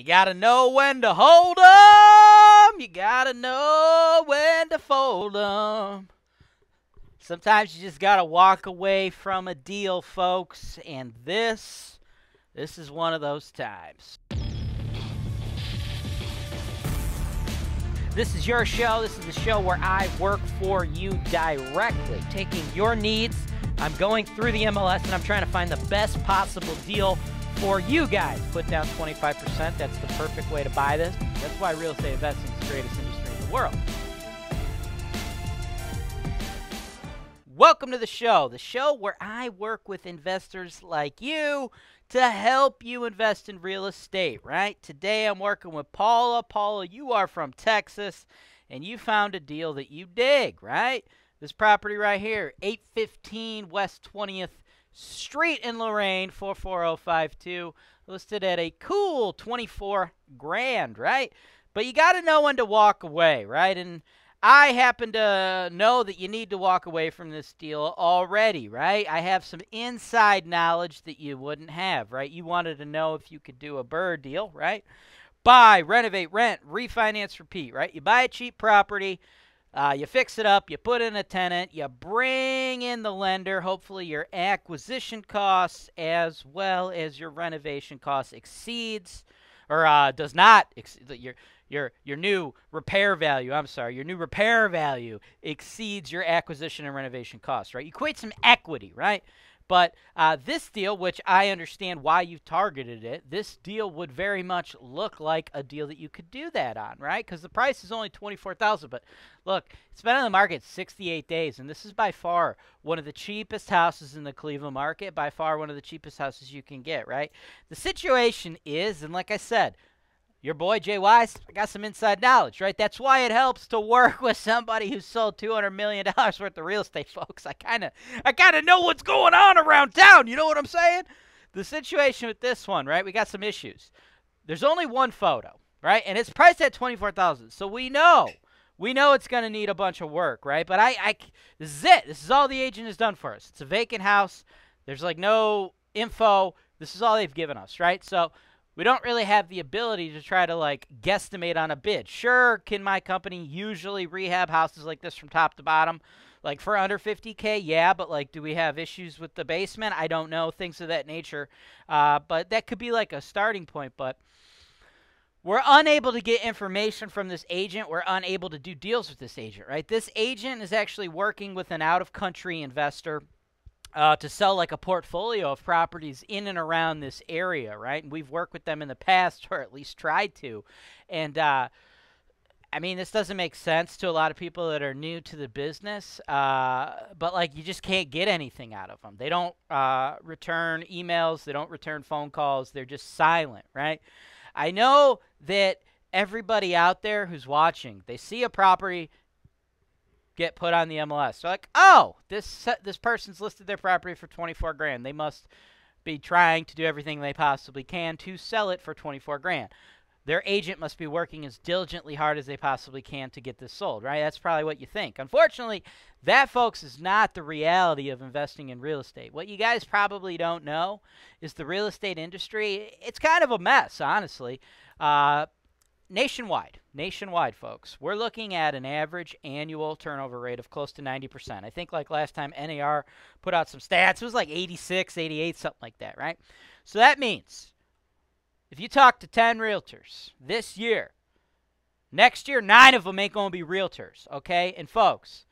You got to know when to hold 'em. You got to know when to fold 'em. Sometimes you just got to walk away from a deal, folks, and this this is one of those times. This is your show. This is the show where I work for you directly, taking your needs. I'm going through the MLS and I'm trying to find the best possible deal for you guys. Put down 25%. That's the perfect way to buy this. That's why real estate investing is the greatest industry in the world. Welcome to the show, the show where I work with investors like you to help you invest in real estate, right? Today I'm working with Paula. Paula, you are from Texas and you found a deal that you dig, right? This property right here, 815 West 20th Street in Lorain, 44052, listed at a cool 24 grand, right? But you got to know when to walk away, right? And I happen to know that you need to walk away from this deal already, right? I have some inside knowledge that you wouldn't have, right? You wanted to know if you could do a BRRRR deal, right? Buy, renovate, rent, refinance, repeat, right? You buy a cheap property, uh, you fix it up, you put in a tenant, you bring in the lender. Hopefully, your acquisition costs as well as your renovation costs exceeds or uh, does not exceed your your your new repair value. I'm sorry, your new repair value exceeds your acquisition and renovation costs. Right? You create some equity, right? But uh, this deal, which I understand why you've targeted it, this deal would very much look like a deal that you could do that on, right? Because the price is only twenty-four thousand. But look, it's been on the market sixty-eight days, and this is by far one of the cheapest houses in the Cleveland market. By far, one of the cheapest houses you can get, right? The situation is, and like I said, your boy Jay Wise I got some inside knowledge, right? That's why it helps to work with somebody who sold two hundred million dollars worth of real estate, folks. I kind of, I kind of know what's going on around town. You know what I'm saying? The situation with this one, right? We got some issues. There's only one photo, right? And it's priced at twenty four thousand, so we know, we know it's going to need a bunch of work, right? But I, I, this is it. This is all the agent has done for us. It's a vacant house. There's like no info. This is all they've given us, right? So we don't really have the ability to try to like guesstimate on a bid. Sure, can my company usually rehab houses like this from top to bottom? Like for under 50k, yeah, but like, do we have issues with the basement? I don't know, things of that nature. Uh, but that could be like a starting point. But we're unable to get information from this agent. We're unable to do deals with this agent, right? This agent is actually working with an out of country investor uh, to sell like a portfolio of properties in and around this area, right? And we've worked with them in the past, or at least tried to. And uh, I mean, this doesn't make sense to a lot of people that are new to the business, uh, but like you just can't get anything out of them. They don't uh, return emails, they don't return phone calls, they're just silent, right? I know that everybody out there who's watching, they see a property get put on the MLS. They're like, oh, this this person's listed their property for 24 grand. They must be trying to do everything they possibly can to sell it for 24 grand. Their agent must be working as diligently hard as they possibly can to get this sold, right? That's probably what you think. Unfortunately, that, folks, is not the reality of investing in real estate. What you guys probably don't know is the real estate industry, it's kind of a mess, honestly. Uh, nationwide, nationwide, folks, we're looking at an average annual turnover rate of close to 90%. I think like last time NAR put out some stats, it was like 86, 88, something like that, right? So that means if you talk to 10 realtors this year, next year, nine of them ain't going to be realtors, okay? And folks,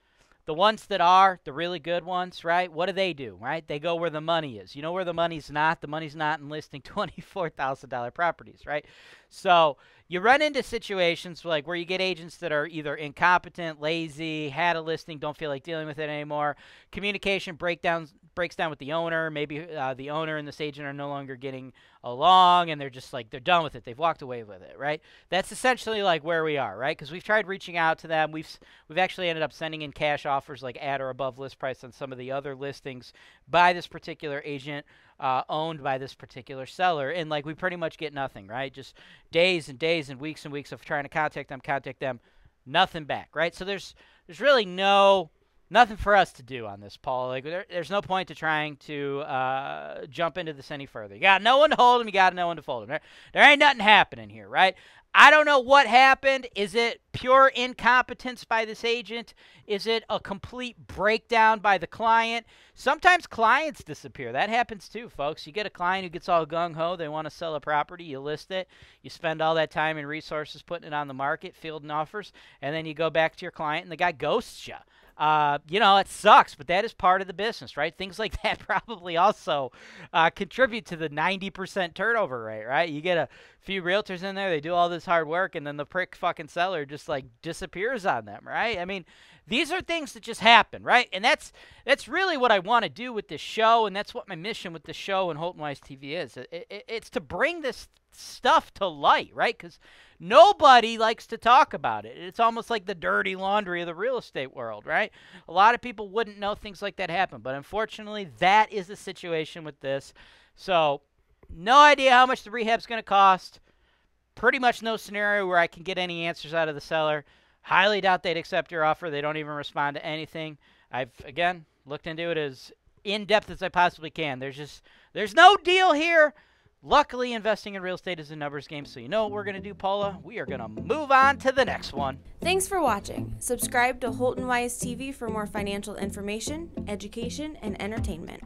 the ones that are the really good ones, right? What do they do, right? They go where the money is. You know where the money's not? The money's not in listing $24,000 properties, right? So you run into situations like where you get agents that are either incompetent, lazy, had a listing, don't feel like dealing with it anymore. Communication breakdowns breaks down with the owner. Maybe uh, the owner and this agent are no longer getting along, and they're just like they're done with it. They've walked away with it, right? That's essentially like where we are, right? Because we've tried reaching out to them. We've we've actually ended up sending in cash offers like at or above list price on some of the other listings by this particular agent. Uh, owned by this particular seller, and like we pretty much get nothing, right? Just days and days and weeks and weeks of trying to contact them, contact them, nothing back, right? So there's there's really no nothing for us to do on this, Paul. Like, there, there's no point to trying to uh, jump into this any further. You got no one to hold him. You got no one to fold him. There, there ain't nothing happening here, right? I don't know what happened. Is it pure incompetence by this agent? Is it a complete breakdown by the client? Sometimes clients disappear. That happens too, folks. You get a client who gets all gung ho, they want to sell a property, you list it, you spend all that time and resources putting it on the market, fielding offers, and then you go back to your client and the guy ghosts you. Uh, you know, it sucks, but that is part of the business, right? Things like that probably also uh, contribute to the 90% turnover rate, right? You get a few realtors in there, they do all this hard work, and then the prick fucking seller just like disappears on them, right? I mean, these are things that just happen, right? And that's that's really what I want to do with this show, and that's what my mission with the show and Holton Wise TV is. It, it, it's to bring this stuff to light, right? Because nobody likes to talk about it. It's almost like the dirty laundry of the real estate world, right? A lot of people wouldn't know things like that happen, but unfortunately, that is the situation with this. So, no idea how much the rehab's going to cost. Pretty much no scenario where I can get any answers out of the seller. Highly doubt they'd accept your offer. They don't even respond to anything. I've again looked into it as in depth as I possibly can. There's just there's no deal here. Luckily, investing in real estate is a numbers game, so you know what we're going to do, Paula? We are going to move on to the next one. Thanks for watching. Subscribe to Holton Wise TV for more financial information, education, and entertainment.